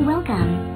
Welcome.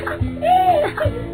Oh,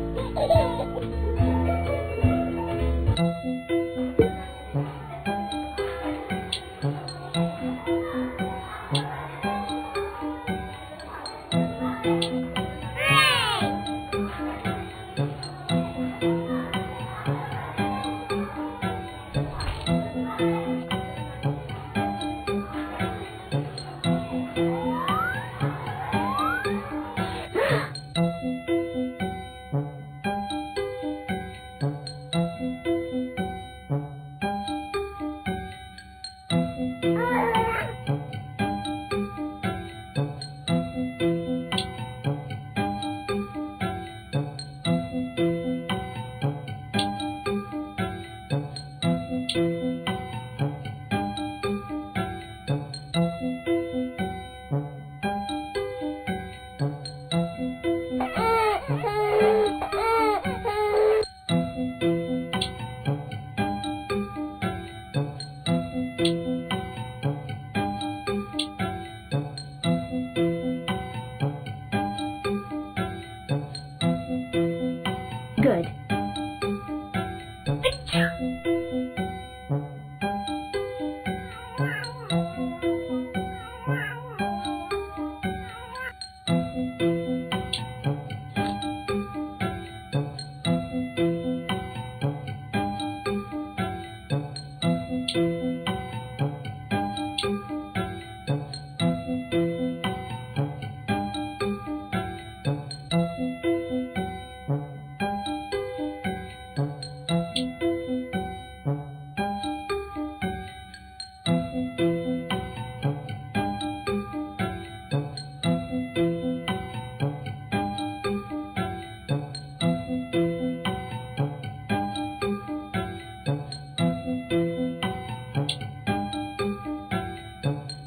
Yeah.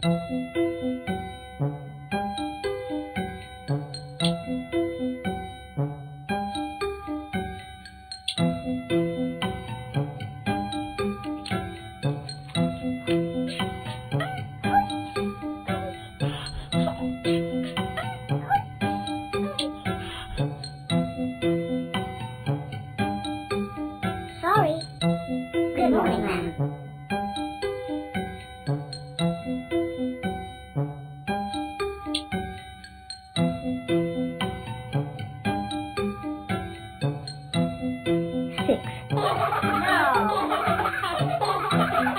Música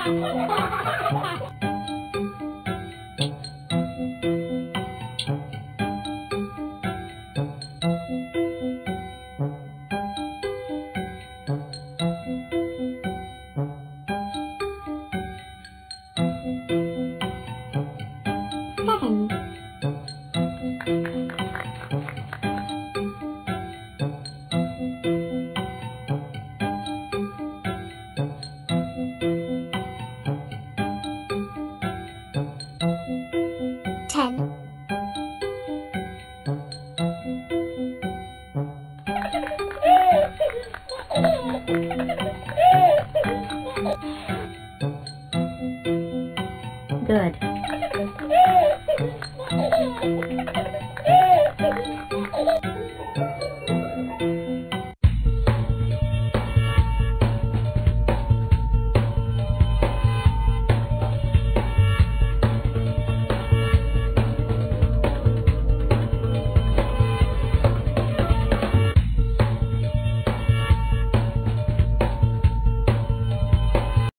Thank you.